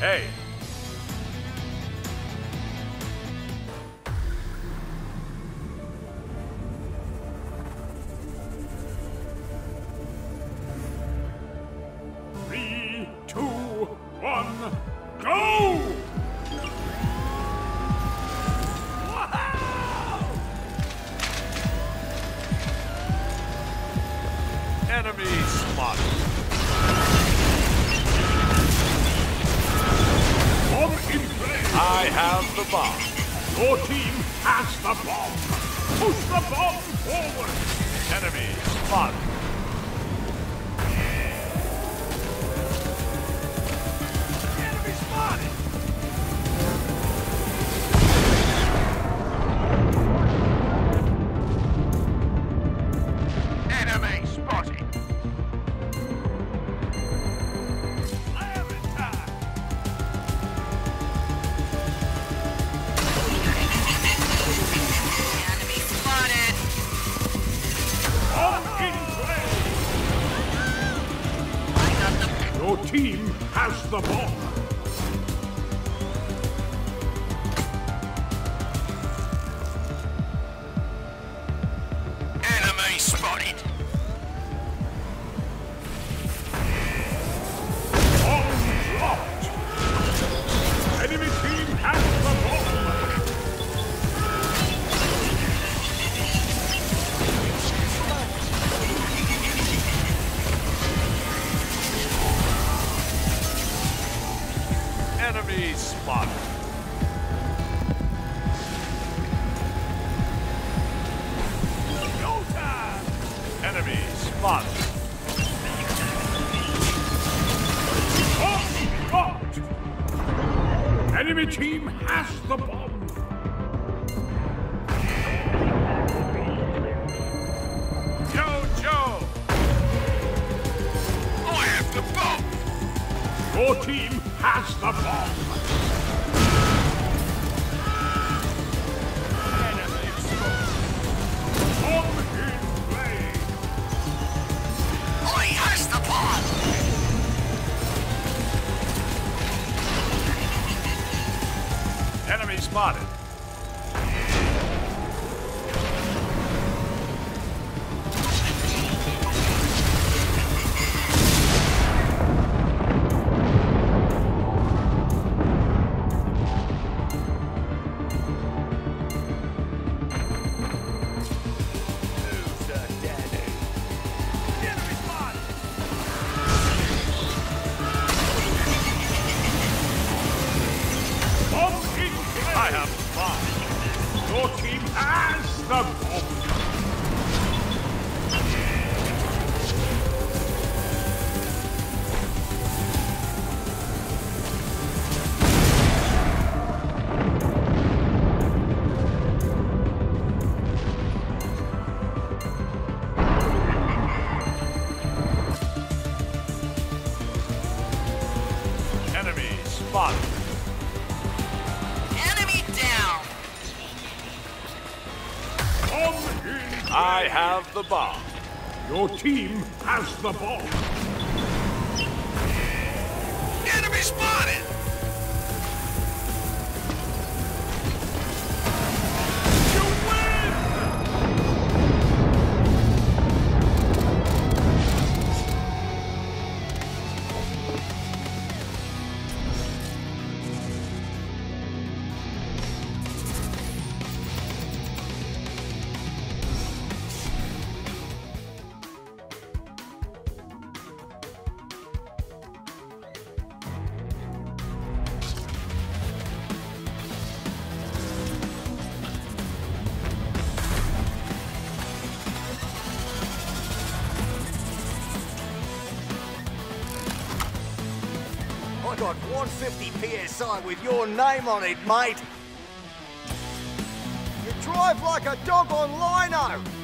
Hey, Three, two, one, go! enemy spotted. I have the bomb. Your team has the bomb! Push the bomb forward! Enemy spotted. Team has the bomb! Enemy spotted. Go time! Enemy spotted. Bomb dropped! Enemy team has the bomb! Yo, Joe. I have the bomb. Your team has the bomb! Enemy has the bomb. Enemy spotted. I have bomb. Your team has the bomb! Enemy Bomb in! I have the bomb. Your team has the bomb! Enemy spotted. I got 150 PSI with your name on it, mate. You drive like a dog on lino.